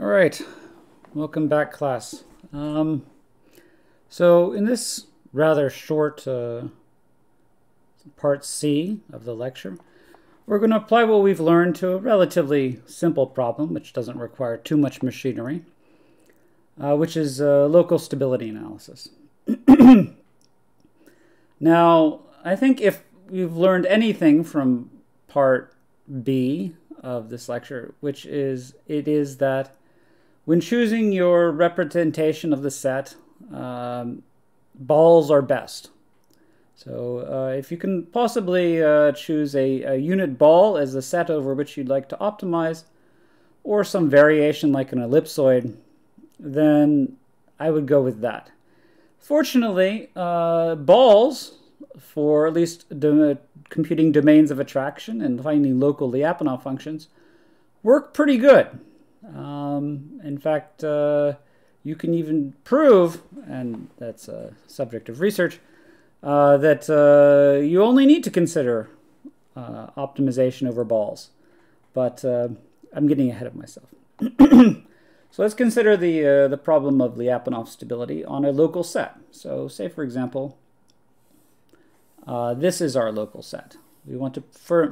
All right, welcome back class. Um, so in this rather short uh, part C of the lecture, we're going to apply what we've learned to a relatively simple problem, which doesn't require too much machinery, uh, which is uh, local stability analysis. now, I think if you've learned anything from part B of this lecture, which is it is that when choosing your representation of the set, um, balls are best. So uh, if you can possibly uh, choose a, a, unit ball as the set over which you'd like to optimize, or some variation like an ellipsoid, then I would go with that. Fortunately, uh, balls, for at least computing domains of attraction and finding local Lyapunov functions, work pretty good. Um, in fact, uh, you can even prove, and that's a subject of research, uh, that uh, you only need to consider uh, optimization over balls. But uh, I'm getting ahead of myself. so let's consider the, uh, the problem of Lyapunov stability on a local set. So say, for example, this is our local set. We want to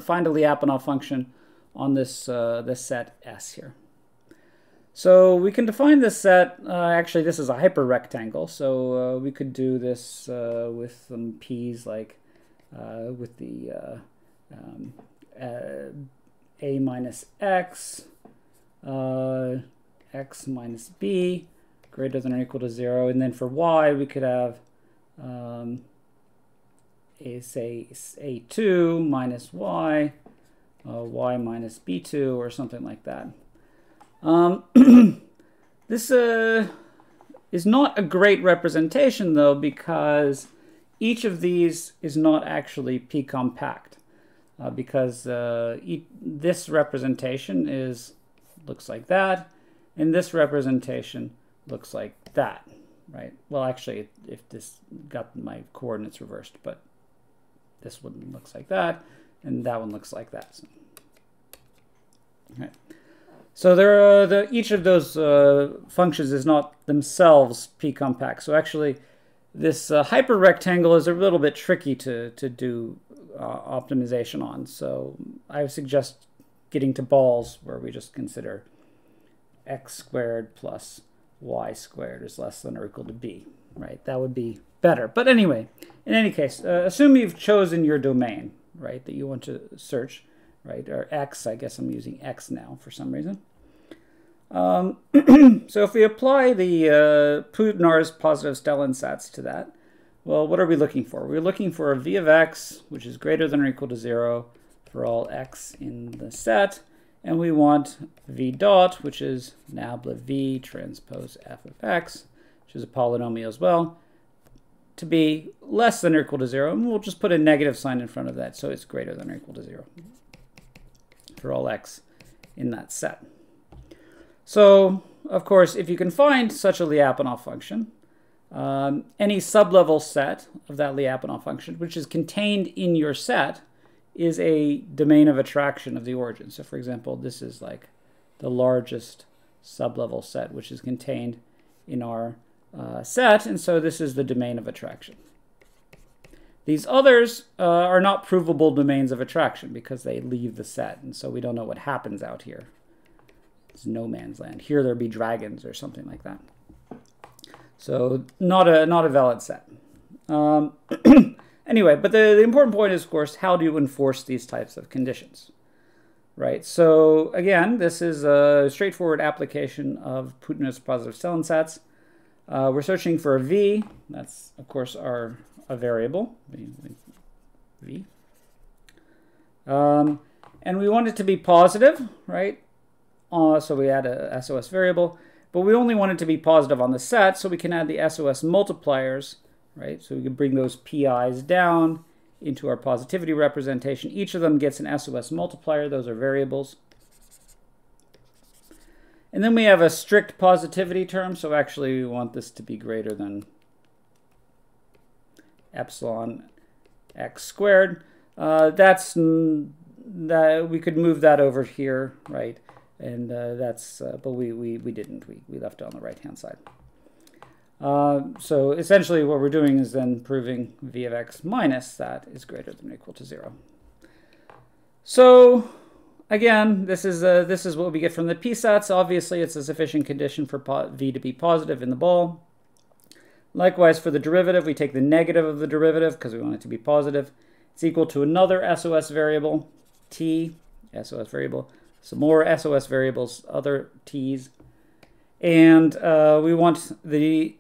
find a Lyapunov function on this, this set S here. So we can define this set, uh, actually this is a hyperrectangle, so uh, we could do this uh, with some p's like uh, with the uh, um, uh, a minus x, x minus b greater than or equal to 0, and then for y we could have um, a, say a2 minus y, y minus b2 or something like that. Um, this uh, is not a great representation, though, because each of these is not actually p-compact. Uh, because uh, e this representation is looks like that, and this representation looks like that, right? Well, actually, if this got my coordinates reversed, but this one looks like that, and that one looks like that. So, right. So there are the, each of those uh, functions is not themselves p-compact. So actually, this uh, hyperrectangle is a little bit tricky to, to do uh, optimization on. So I suggest getting to balls where we just consider x squared plus y squared is less than or equal to b, right? That would be better. But anyway, in any case, uh, assume you've chosen your domain, right, that you want to search right? Or x, I guess I'm using x now for some reason. Um, so if we apply the uh, Putinar's Positivstellensatz to that, well, what are we looking for? We're looking for a v of x, which is greater than or equal to 0 for all x in the set. And we want v dot, which is nabla v transpose f of x, which is a polynomial as well, to be less than or equal to 0. And we'll just put a negative sign in front of that, so it's greater than or equal to 0 for all x in that set. So, of course, if you can find such a Lyapunov function, um, any sublevel set of that Lyapunov function, which is contained in your set, is a domain of attraction of the origin. So, for example, this is like the largest sublevel set, which is contained in our uh, set, and so this is the domain of attraction. These others uh, are not provable domains of attraction because they leave the set, and so we don't know what happens out here. It's no man's land. Here there'd be dragons or something like that. So not a not a valid set. Um, anyway, but the, the important point is, of course, how do you enforce these types of conditions? Right. So again, this is a straightforward application of Putinar's Positivstellensatz. Uh, we're searching for a v. That's of course our a variable, v. Um, and we want it to be positive, right? Uh, so we add a SOS variable, but we only want it to be positive on the set, so we can add the SOS multipliers, right? So we can bring those PIs down into our positivity representation. Each of them gets an SOS multiplier. Those are variables. And then we have a strict positivity term, so actually we want this to be greater than epsilon x squared. Uh, that's that we could move that over here, right? and uh, that's, uh, but we, we, we didn't, we, we left it on the right-hand side. Uh, so essentially what we're doing is then proving v of x minus that is greater than or equal to zero. So again, this is uh, this is what we get from the p-sets. Obviously, it's a sufficient condition for v to be positive in the ball. Likewise, for the derivative, we take the negative of the derivative because we want it to be positive. It's equal to another SOS variable, t, SOS variable, some more SOS variables, other t's. And uh, we want the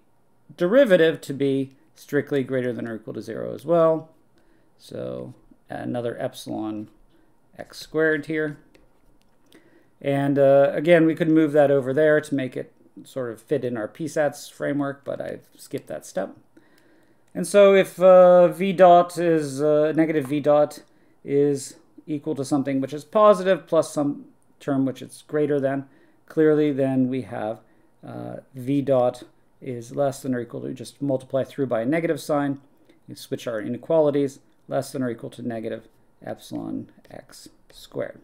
derivative to be strictly greater than or equal to zero as well. So another epsilon x squared here. And uh, again, we could move that over there to make it sort of fit in our Psatz framework, but I've skipped that step. And so if uh, v dot is uh, negative v dot is equal to something which is positive plus some term which is greater than, clearly then we have uh, v dot is less than or equal to, just multiply through by a negative sign. You switch our inequalities, less than or equal to negative epsilon x squared.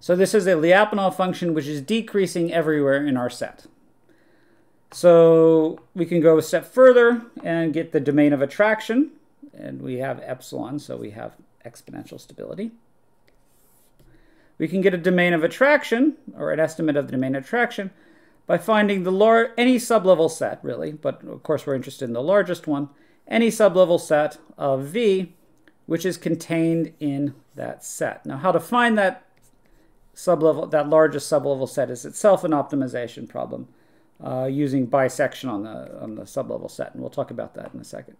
So this is a Lyapunov function which is decreasing everywhere in our set. So we can go a step further and get the domain of attraction. And we have epsilon, so we have exponential stability. We can get a domain of attraction, or an estimate of the domain of attraction, by finding the lar any sublevel set, really, but of course we're interested in the largest one, any sublevel set of V, which is contained in that set. Now how to find that sublevel, that largest sublevel set is itself an optimization problem uh, using bisection on the, on the sublevel set, and we'll talk about that in a second.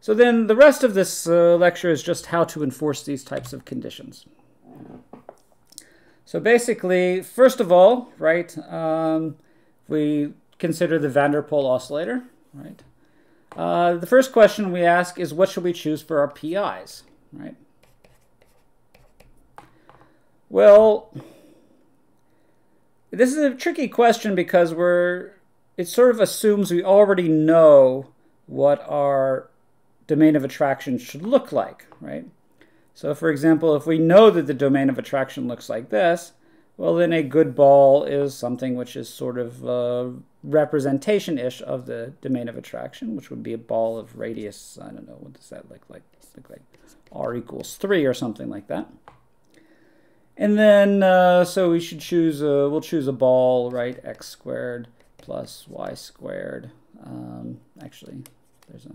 So then the rest of this uh, lecture is just how to enforce these types of conditions. So basically, first of all, right, um, we consider the van der oscillator, right? Uh, the first question we ask is what should we choose for our PIs, right? Well, this is a tricky question because we're it sort of assumes we already know what our domain of attraction should look like, right? So for example, if we know that the domain of attraction looks like this, well then a good ball is something which is sort of a representation-ish of the domain of attraction, which would be a ball of radius, I don't know, what does that look like? Look like r equals 3 or something like that. And then, uh, so we should choose, a, we'll choose a ball, right, x squared plus y squared. Um, actually, there's a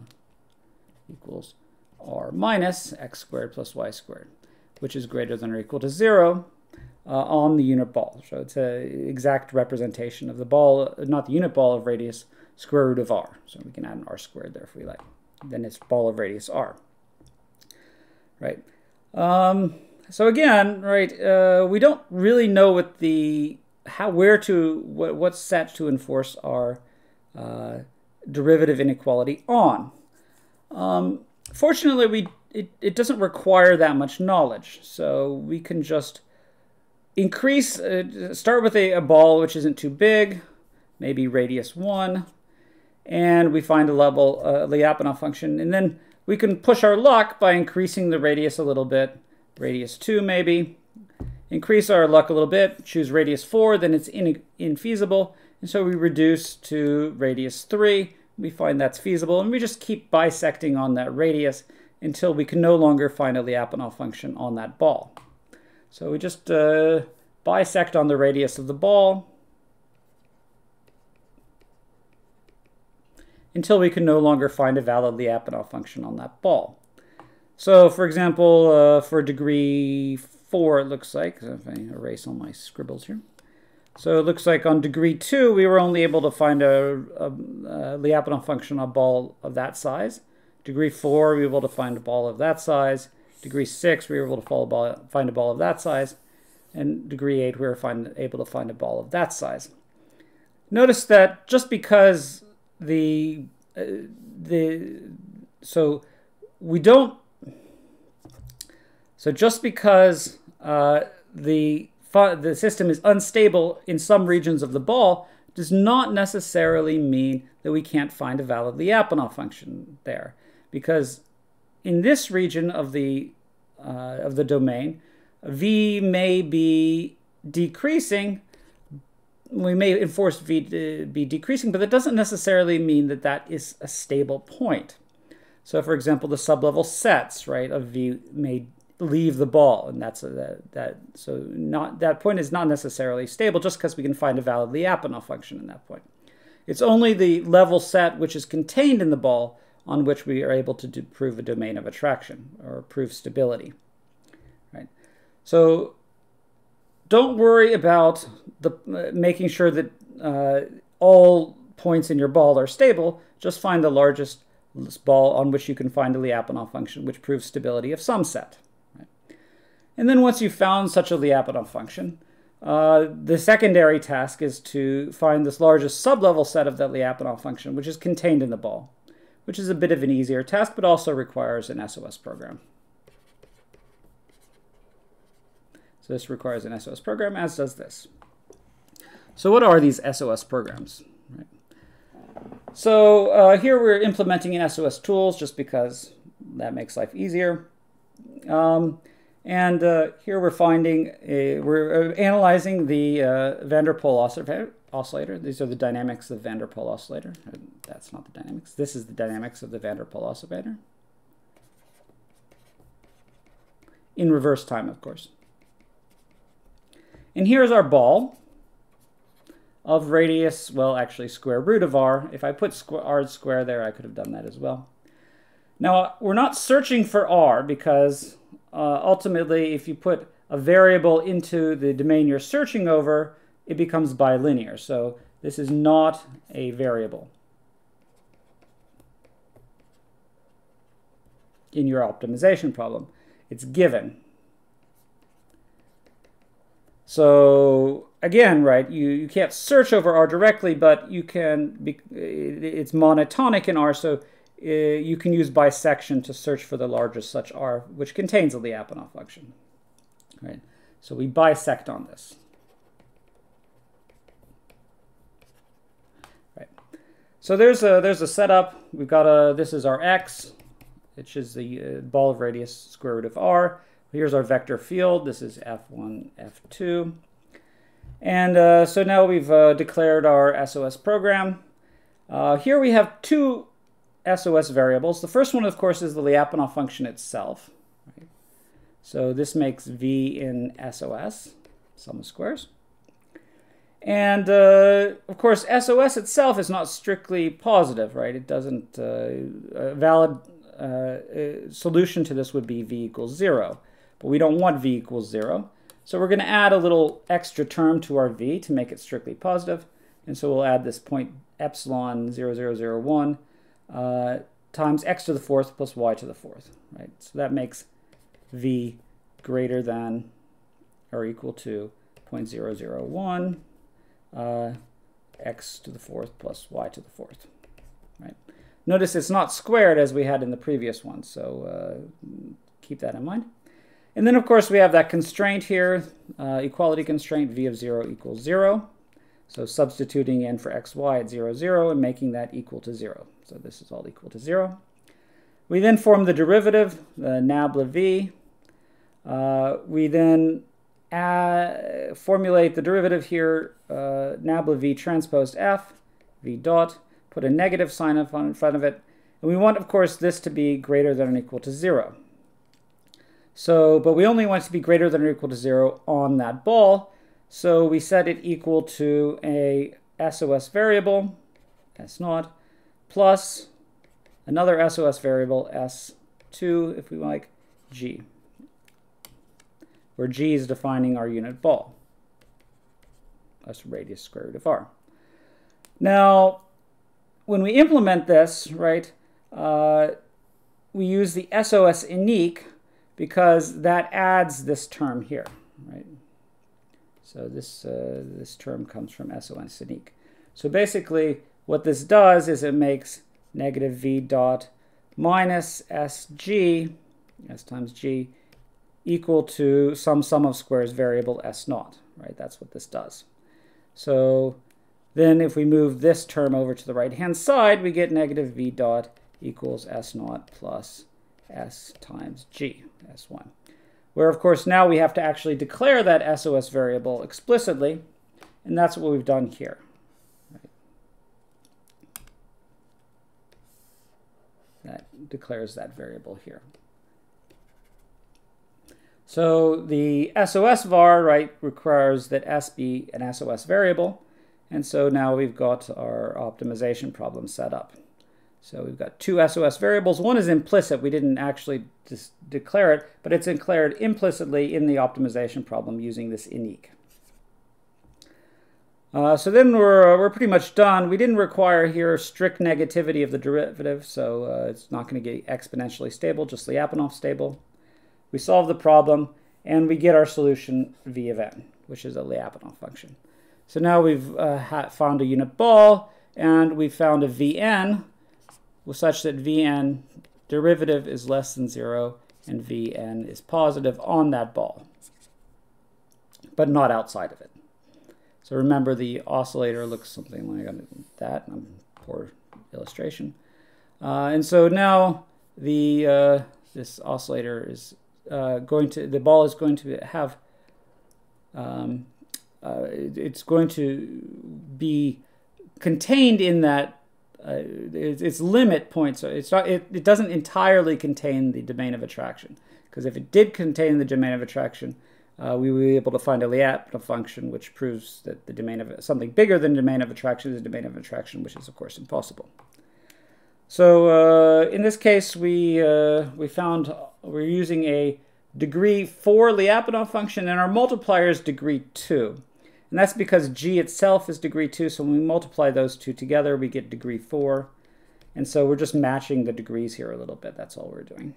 equals r minus x squared plus y squared, which is greater than or equal to 0 uh, on the unit ball. So it's an exact representation of the ball, not the unit ball of radius, square root of r. So we can add an r squared there if we like. Then it's ball of radius r. Right. Um, so again, right, uh, we don't really know what the how where to what set to enforce our uh, derivative inequality on. Um, fortunately, we it, it doesn't require that much knowledge, so we can just increase, uh, start with a, a, ball which isn't too big, maybe radius 1, and we find a level, uh, Lyapunov function, and then we can push our luck by increasing the radius a little bit, radius 2 maybe, increase our luck a little bit, choose radius 4, then it's in, infeasible, and so we reduce to radius 3, we find that's feasible, and we just keep bisecting on that radius until we can no longer find a Lyapunov function on that ball. So we just uh, bisect on the radius of the ball until we can no longer find a valid Lyapunov function on that ball. So for example, uh, for degree 4 it looks like, if I erase all my scribbles here. So it looks like on degree 2 we were only able to find a, a, a Lyapunov function on a ball of that size. Degree 4 we were able to find a ball of that size. Degree 6, we were able to ball, find a ball of that size. And degree 8, we were find, able to find a ball of that size. Notice that just because the, uh, the so we don't, so just because uh, the, the system is unstable in some regions of the ball does not necessarily mean that we can't find a valid Lyapunov function there. Because in this region of the uh, of the domain, v may be decreasing, we may enforce v to be decreasing, but that doesn't necessarily mean that that is a stable point. So for example, the sublevel sets, right, of v may leave the ball, and that's a, that, that so not that point is not necessarily stable just because we can find a valid Lyapunov function in that point. It's only the level set which is contained in the ball on which we are able to do, prove a domain of attraction or prove stability. Right. So don't worry about the uh, making sure that uh, all points in your ball are stable. Just find the largest ball on which you can find a Lyapunov function which proves stability of some set. And then once you've found such a Lyapunov function, uh, the secondary task is to find this largest sublevel set of that Lyapunov function, which is contained in the ball, which is a bit of an easier task, but also requires an SOS program. So this requires an SOS program, as does this. So what are these SOS programs? Right. So uh, here we're implementing an SOSTOOLS just because that makes life easier. Um, and uh, here we're finding, a, we're uh, analyzing the uh, van der Pol oscillator. These are the dynamics of van der Pol oscillator. That's not the dynamics. This is the dynamics of the van der Pol oscillator. In reverse time, of course. And here's our ball of radius, well, actually square root of r. If I put squ r square there, I could have done that as well. Now, we're not searching for r because uh, ultimately, if you put a variable into the domain you're searching over, it becomes bilinear. So this is not a variable in your optimization problem. It's given. So again, right, you, you can't search over R directly, but you can, be, it's monotonic in R, so you can use bisection to search for the largest such R, which contains a Lyapunov function. Right? So we bisect on this. Right. So there's a there's a setup. We've got a this is our x, which is the uh, ball of radius square root of r. Here's our vector field. This is f1, f2. And uh, so now we've uh, declared our SOS program. Uh, here we have two SOS variables. The first one, of course, is the Lyapunov function itself. So this makes V in SOS, sum of squares. And uh, of course, SOS itself is not strictly positive, right? It doesn't, uh, a valid uh, uh, solution to this would be V equals zero, but we don't want V equals zero. So we're going to add a little extra term to our V to make it strictly positive. And so we'll add this point epsilon 0001 uh, times x to the fourth plus y to the fourth, right? So that makes v greater than or equal to 0.001 uh, x to the fourth plus y to the fourth, right? Notice it's not squared as we had in the previous one, so uh, keep that in mind. And then, of course, we have that constraint here, uh, equality constraint, v of 0 equals 0. So substituting in for xy at 0, 0 and making that equal to 0. So this is all equal to 0. We then form the derivative, the nabla v. Uh, we then add, formulate the derivative here, uh, nabla v transpose f, v dot, put a negative sign up in front of it. And we want, of course, this to be greater than or equal to 0. So, but we only want it to be greater than or equal to 0 on that ball. So we set it equal to a SOS variable, S naught, plus another SOS variable, S2, if we like, G, where G is defining our unit ball. That's radius square root of R. Now, when we implement this, right, uh, we use the sosineq because that adds this term here, right? So this, uh, this term comes from sosineq. So basically, what this does is it makes negative v dot minus sg, s times g, equal to some sum of squares variable s naught, right? That's what this does. So then if we move this term over to the right-hand side, we get negative v dot equals s naught plus s times g, s1. where of course now we have to actually declare that SOS variable explicitly, and that's what we've done here. That declares that variable here. So the SOS var, right, requires that S be an SOS variable. And so now we've got our optimization problem set up. So we've got two SOS variables. One is implicit. We didn't actually declare it, but it's declared implicitly in the optimization problem using this ineq. Uh, so then we're, uh, we're pretty much done. We didn't require here strict negativity of the derivative, so uh, it's not going to get exponentially stable, just Lyapunov stable we solve the problem, and we get our solution v of n, which is a Lyapunov function. So now we've uh, found a unit ball, and we've found a Vn such that Vn derivative is less than 0, and Vn is positive on that ball, but not outside of it. So remember the oscillator looks something like that. poor illustration. Uh, and so now the uh, this oscillator is uh, going to the ball is going to have um, uh, it's going to be contained in that uh, its, its, limit point. So it's not it, it doesn't entirely contain the domain of attraction because if it did contain the domain of attraction, uh, we will be able to find a Lyapunov function which proves that the domain of something bigger than the domain of attraction is the domain of attraction, which is of course impossible. So uh, in this case, we uh, we found we're using a degree 4 Lyapunov function, and our multiplier is degree 2. And that's because g itself is degree 2, so when we multiply those two together, we get degree 4. And so we're just matching the degrees here a little bit. That's all we're doing.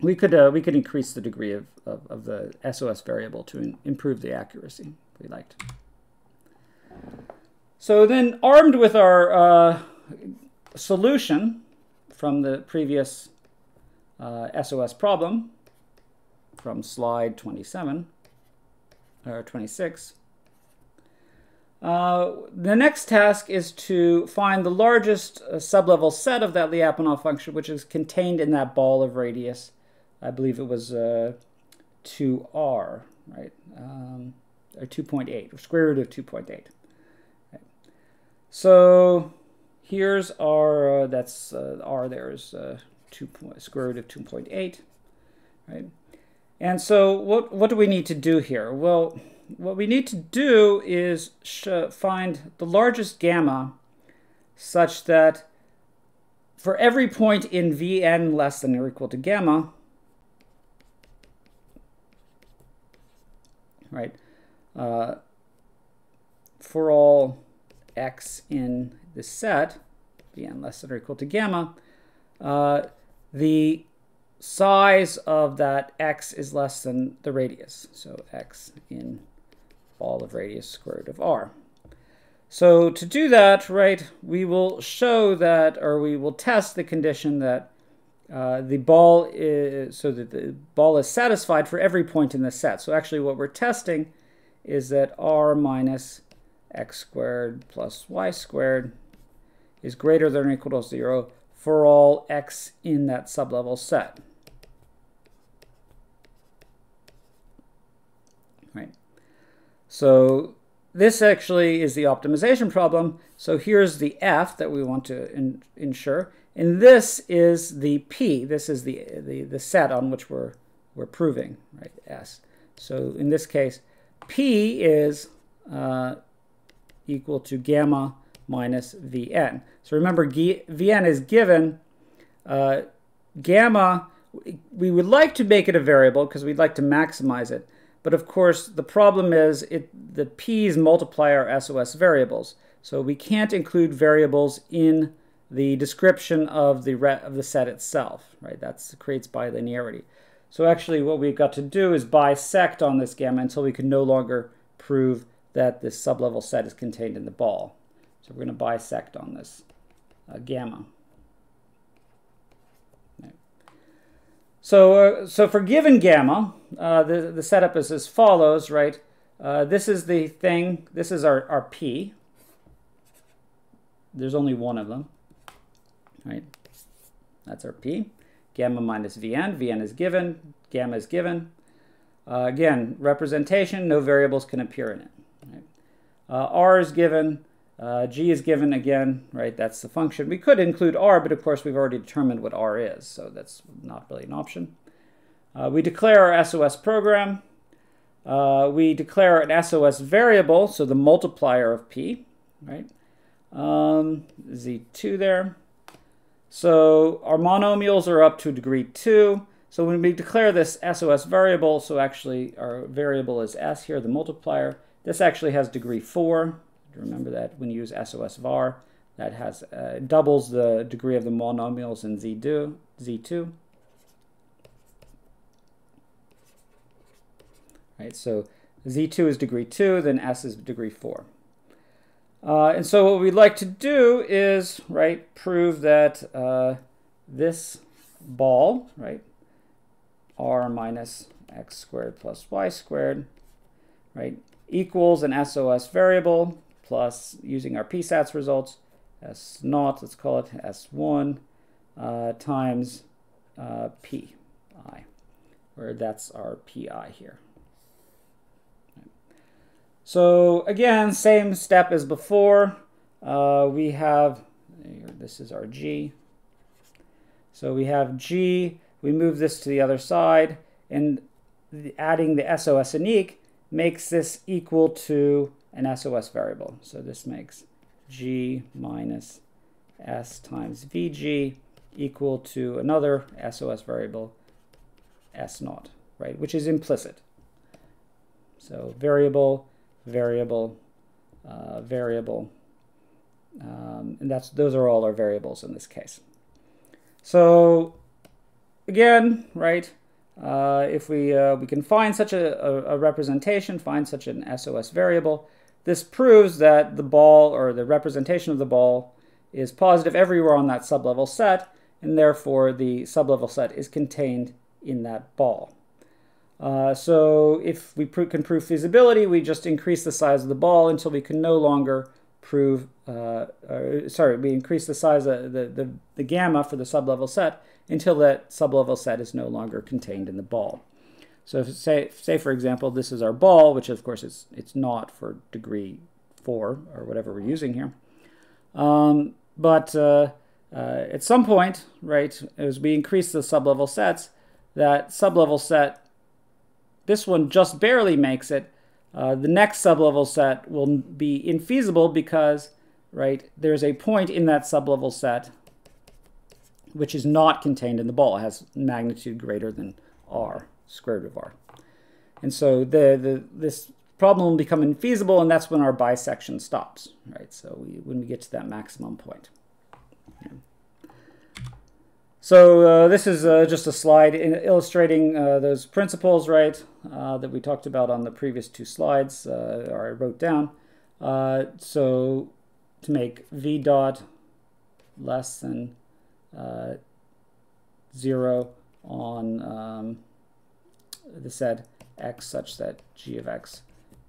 We could, uh, we could increase the degree of, of, of the SOS variable to improve the accuracy we liked. So then armed with our uh, solution from the previous uh, SOS problem from slide 27 or 26. Uh, the next task is to find the largest uh, sublevel set of that Lyapunov function, which is contained in that ball of radius. I believe it was uh, 2r, right? Um, or 2.8, or square root of 2.8. Right. So Here's our, uh, that's uh, r there is uh, 2 square root of 2.8, right? And so what, what do we need to do here? Well, what we need to do is find the largest gamma such that for every point in Vn less than or equal to gamma, right, uh, for all x in the set, bn less than or equal to gamma, uh, the size of that x is less than the radius. So x in all of radius square root of r. So to do that, right, we will show that, or we will test the condition that uh, the ball is, so that the ball is satisfied for every point in the set. So actually what we're testing is that r minus x squared plus y squared is greater than or equal to 0 for all x in that sublevel set. Right. So this actually is the optimization problem. So here's the f that we want to ensure. And this is the p. This is the, the, the set on which we're, we're proving, right, s. So in this case, p is uh, equal to gamma minus Vn. So remember, Vn is given. Uh, gamma, we would like to make it a variable because we'd like to maximize it. But of course, the problem is it, the p's multiply our SOS variables. So we can't include variables in the description of the, of the set itself, right? That creates bilinearity. So actually what we've got to do is bisect on this gamma until we can no longer prove that this sublevel set is contained in the ball. So we're going to bisect on this uh, gamma. So, uh, so for given gamma, uh, the, the setup is as follows, right? Uh, this is the thing, this is our, our P. There's only one of them, right? That's our P. Gamma minus Vn, Vn is given, gamma is given. Uh, again, representation, no variables can appear in it. Right? Uh, r is given, uh, g is given again, right? That's the function. We could include r, but of course we've already determined what r is, so that's not really an option. Uh, we declare our SOS program. Uh, we declare an SOS variable, so the multiplier of p, right? Um, z2 there. So our monomials are up to degree 2. So when we declare this SOS variable, so actually our variable is s here, the multiplier, this actually has degree 4. Remember that when you use SOS var, that has uh, doubles the degree of the monomials in Z2. Z2. Right, so Z2 is degree 2, then S is degree 4. Uh, and so what we'd like to do is, right, prove that uh, this ball, right, r minus x squared plus y squared, right, equals an SOS variable plus, using our Psatz results, S naught, let's call it S1, uh, times uh, PI, where that's our PI here. So again, same step as before. Uh, we have, this is our G. So we have G, we move this to the other side, and adding the sosineq makes this equal to an SOS variable. So this makes G minus S times VG equal to another SOS variable, S naught, right, which is implicit. So variable variable, uh, variable, um, and that's those are all our variables in this case. So again, right, uh, if we, uh, we can find such a, a, a, representation, find such an SOS variable, this proves that the ball or the representation of the ball is positive everywhere on that sublevel set, and therefore the sublevel set is contained in that ball. Uh, so if we can prove feasibility, we just increase the size of the ball until we can no longer prove, uh, sorry, we increase the size of the, the, the gamma for the sublevel set until that sublevel set is no longer contained in the ball. So if say, say for example, this is our ball, which of course it's, it's not for degree 4 or whatever we're using here. Um, but uh, uh, at some point, right, as we increase the sublevel sets, that sublevel set this one just barely makes it. Uh, the next sublevel set will be infeasible because, right, there's a point in that sublevel set which is not contained in the ball. It has magnitude greater than r, square root of r. And so the, the, this problem will become infeasible, and that's when our bisection stops, right? So we, when we get to that maximum point. So uh, this is uh, just a slide illustrating uh, those principles, right, uh, that we talked about on the previous two slides, uh, or I wrote down. Uh, so to make v dot less than 0 on um, the set x such that g of x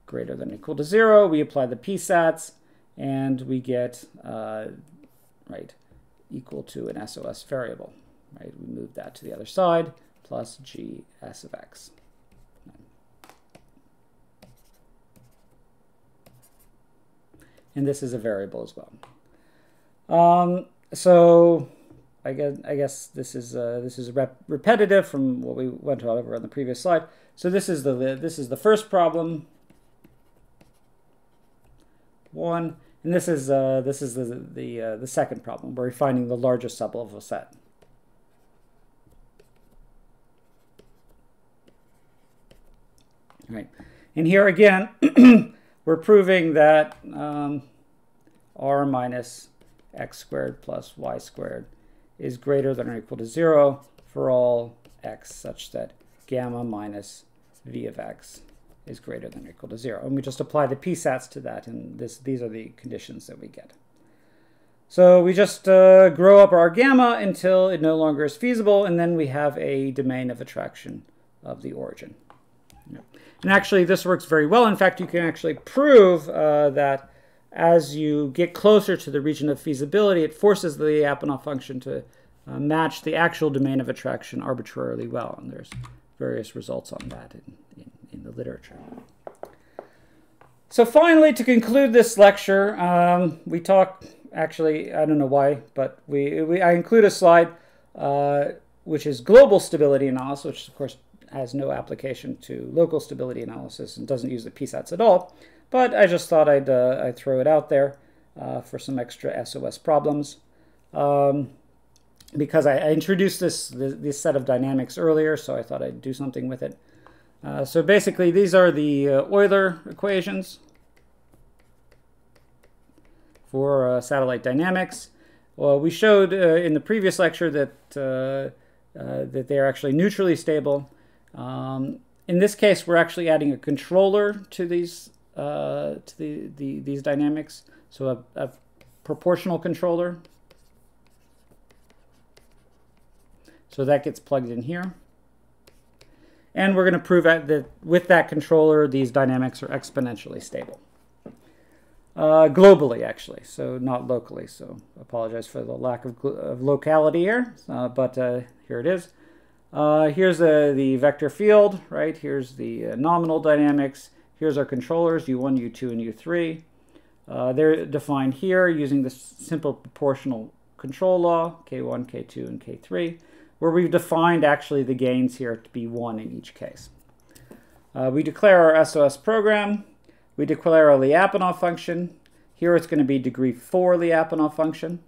greater than or equal to 0, we apply the Psatz, and we get, right, equal to an SOS variable right? We move that to the other side, plus g s of x. And this is a variable as well. Um, so I guess, I guess this is uh, this is rep repetitive from what we went over on the previous slide. So this is the this is the first problem. One, and this is uh, this is the the uh, the second problem where we're finding the largest sublevel set. Right. And here again, we're proving that um, r minus x squared plus y squared is greater than or equal to 0 for all x such that gamma minus v of x is greater than or equal to 0. And we just apply the Psatz to that, and this, these are the conditions that we get. So we just uh, grow up our gamma until it no longer is feasible, and then we have a domain of attraction of the origin. And actually, this works very well. In fact, you can actually prove uh, that as you get closer to the region of feasibility, it forces the Lyapunov function to uh, match the actual domain of attraction arbitrarily well. And there's various results on that in, in, in the literature. So finally, to conclude this lecture, um, we talk, actually, I don't know why, but we, we I include a slide uh, which is global stability analysis, which of course has no application to local stability analysis and doesn't use the Psatz at all. But I just thought I'd, uh, I'd throw it out there uh, for some extra SOS problems. Um, because I, I introduced this, this, this, set of dynamics earlier, so I thought I'd do something with it. Uh, so basically, these are the uh, Euler equations for uh, satellite dynamics. Well, we showed uh, in the previous lecture that, that they're actually neutrally stable. Um, in this case, we're actually adding a controller to these, to the, the, these dynamics. So a, a proportional controller. So that gets plugged in here. And we're going to prove that with that controller, these dynamics are exponentially stable. Uh, globally, actually, so not locally. So apologize for the lack of, of locality here, uh, but uh, here it is. Uh, here's the, the vector field, right? Here's the uh, nominal dynamics. Here's our controllers, U1, U2, and U3. Uh, they're defined here using the simple proportional control law, K1, K2, and K3, where we've defined actually the gains here to be 1 in each case. Uh, we declare our SOS program. We declare our Lyapunov function. Here it's going to be degree 4 Lyapunov function.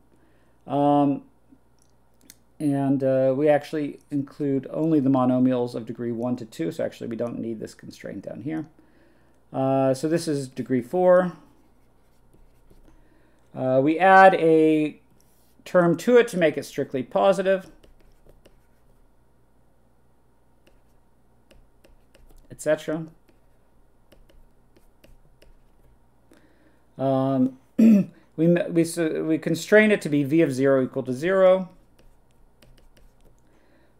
Um, and uh, we actually include only the monomials of degree 1 to 2, so actually we don't need this constraint down here. Uh, so this is degree 4. Uh, we add a term to it to make it strictly positive, etc. Um, we, we, so we constrain it to be v of 0 equal to 0.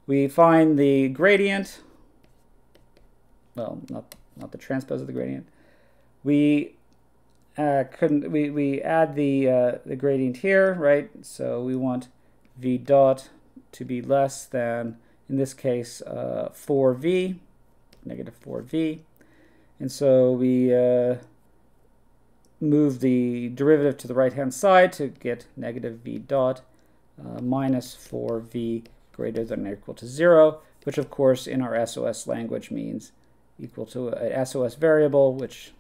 We find the gradient, well, not, not the transpose of the gradient. We uh, couldn't we, we add the uh, the gradient here, right? So we want v dot to be less than, in this case, uh, 4v, negative 4v. And so we uh, move the derivative to the right-hand side to get negative v dot uh, minus 4v greater than or equal to 0, which of course in our SOS language means equal to a SOS variable, which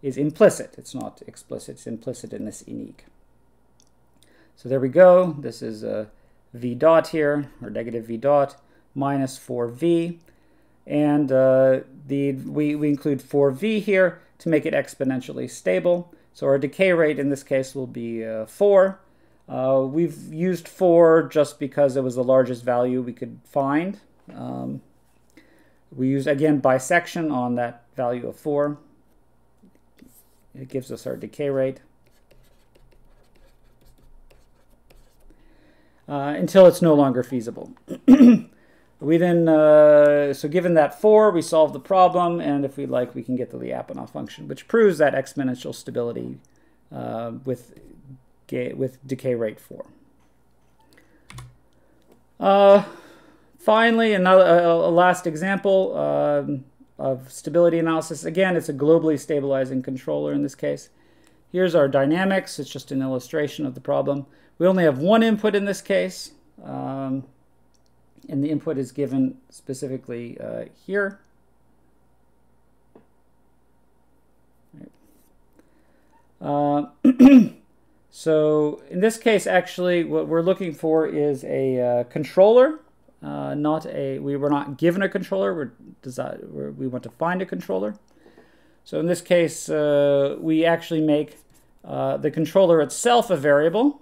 is implicit. It's not explicit. It's implicit in this unique. So there we go. This is a v dot here, or negative v dot, minus 4v. And uh, the we, we include 4v here to make it exponentially stable. So our decay rate in this case will be uh, 4. Uh, we've used 4 just because it was the largest value we could find. Um, we use, again, bisection on that value of 4. It gives us our decay rate. Uh, until it's no longer feasible. we then, uh, so given that 4, we solve the problem, and if we like, we can get the Lyapunov function, which proves that exponential stability uh, with, with decay rate 4. Uh, finally, another a, last example. Um, of stability analysis. Again, it's a globally stabilizing controller in this case. Here's our dynamics. It's just an illustration of the problem. We only have one input in this case, um, and the input is given specifically uh, here. Uh, so in this case, actually, what we're looking for is a uh, controller uh, not a, we were not given a controller, we're, we're, we want to find a controller. So in this case, uh, we actually make uh, the controller itself a variable.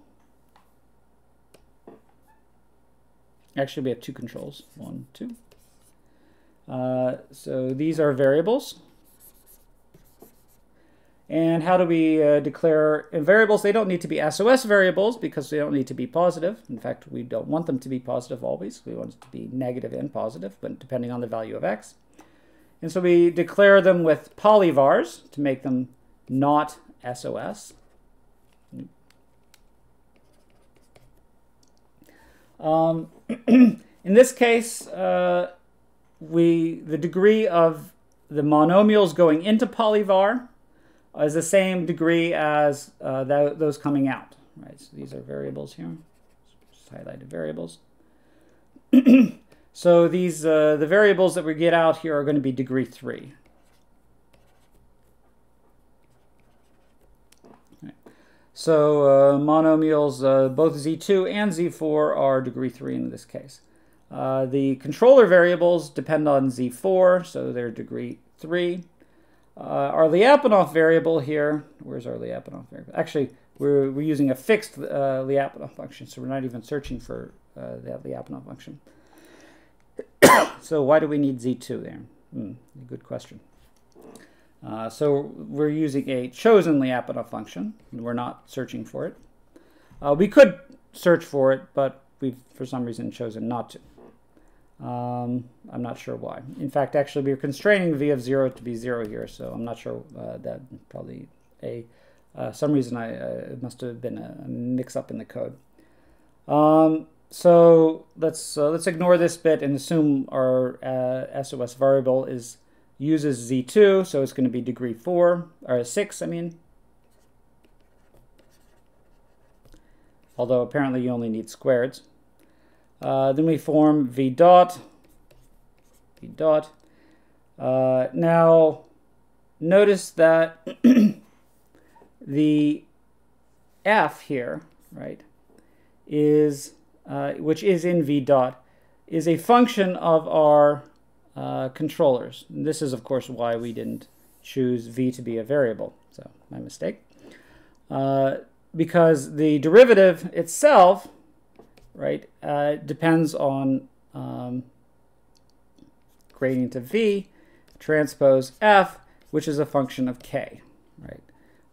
Actually, we have two controls, one, two. Uh, so these are variables. And how do we uh, declare variables? They don't need to be SOS variables because they don't need to be positive. In fact, we don't want them to be positive always. We want it to be negative and positive, but depending on the value of x. And so we declare them with polyvars to make them not SOS. Um, in this case, uh, we the degree of the monomials going into polyvar is the same degree as uh, th those coming out. Right. So these are variables here. Just highlighted variables. so these uh, the variables that we get out here are going to be degree three. So uh, monomials, uh, both Z2 and Z4 are degree 3 in this case. Uh, the controller variables depend on Z4, so they're degree 3. Uh, our Lyapunov variable here, where's our Lyapunov variable? Actually, we're, we're using a fixed uh, Lyapunov function, so we're not even searching for uh, that Lyapunov function. so why do we need Z2 there? Hmm, good question. Uh, so we're using a chosen Lyapunov function. And we're not searching for it. Uh, we could search for it, but we've for some reason chosen not to. Um, I'm not sure why. In fact, actually, we're constraining v of 0 to be 0 here, so I'm not sure uh, that probably a uh, some reason I uh, must have been a mix-up in the code. Um, so let's uh, let's ignore this bit and assume our SOS variable is uses Z2, so it's going to be degree 4, or 6, I mean. Although apparently you only need squareds. Uh, then we form V dot, V dot. Uh, now, notice that the F here, right, is, uh, which is in V dot, is a function of our uh, controllers. And this is, of course, why we didn't choose v to be a variable. So, my mistake. Uh, because the derivative itself, right, uh, depends on um, gradient of v transpose f, which is a function of k, right?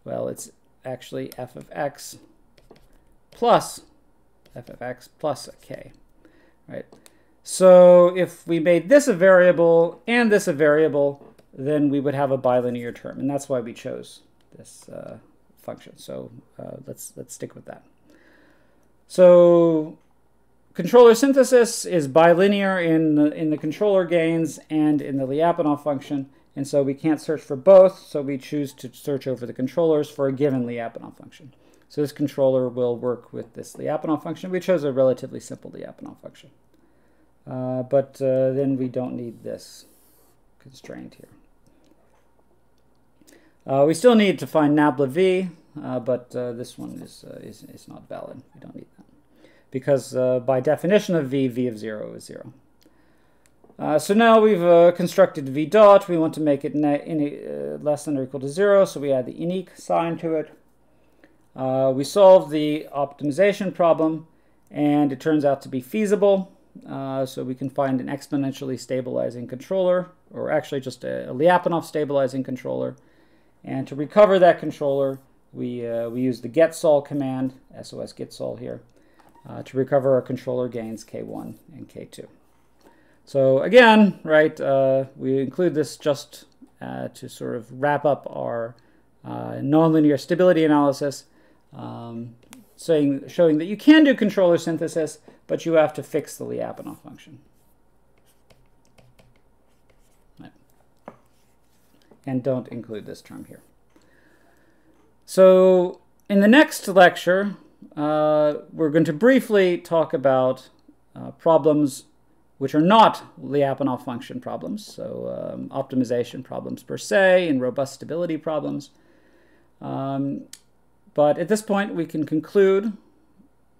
Well, it's actually f of x plus f of x plus a k, right? So if we made this a variable and this a variable, then we would have a bilinear term, and that's why we chose this uh, function. So uh, let's let's stick with that. So controller synthesis is bilinear in the, in the controller gains and in the Lyapunov function, and so we can't search for both, so we choose to search over the controllers for a given Lyapunov function. So this controller will work with this Lyapunov function. We chose a relatively simple Lyapunov function. Uh, but uh, then we don't need this constraint here. Uh, we still need to find nabla v, uh, but uh, this one is, uh, is, is not valid. We don't need that. Because uh, by definition of v, v of 0 is 0. Uh, so now we've uh, constructed v dot. We want to make it less than or equal to 0, so we add the unique sign to it. we solve the optimization problem, and it turns out to be feasible. Uh, so we can find an exponentially stabilizing controller, or actually just a, a Lyapunov stabilizing controller. And to recover that controller, we, uh, we use the getsol command, sos getsol here, uh, to recover our controller gains k1 and k2. So again, right, uh, we include this just uh, to sort of wrap up our uh, nonlinear stability analysis, um, saying, showing that you can do controller synthesis, but you have to fix the Lyapunov function. And don't include this term here. So in the next lecture, uh, we're going to briefly talk about uh, problems which are not Lyapunov function problems, so um, optimization problems per se and robust stability problems. Um, but at this point, we can conclude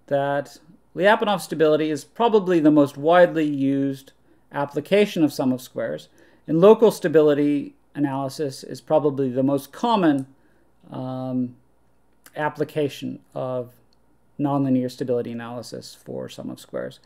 that Lyapunov stability is probably the most widely used application of sum of squares, and local stability analysis is probably the most common um, application of nonlinear stability analysis for sum of squares.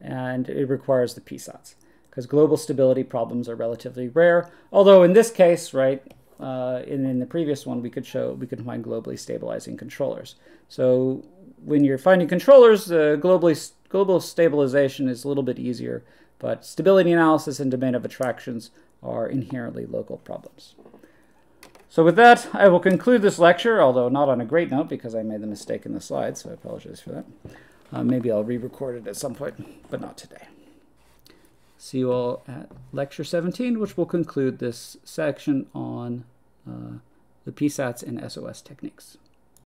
And it requires the Psatz because global stability problems are relatively rare. Although in this case, right, uh, in, in the previous one, we could show we could find globally stabilizing controllers. So when you're finding controllers, uh, globally global stabilization is a little bit easier, but stability analysis and domain of attractions are inherently local problems. So with that, I will conclude this lecture, although not on a great note because I made the mistake in the slides, so I apologize for that. Uh, maybe I'll re-record it at some point, but not today. See you all at lecture 17, which will conclude this section on uh, the Psatz and SOS techniques.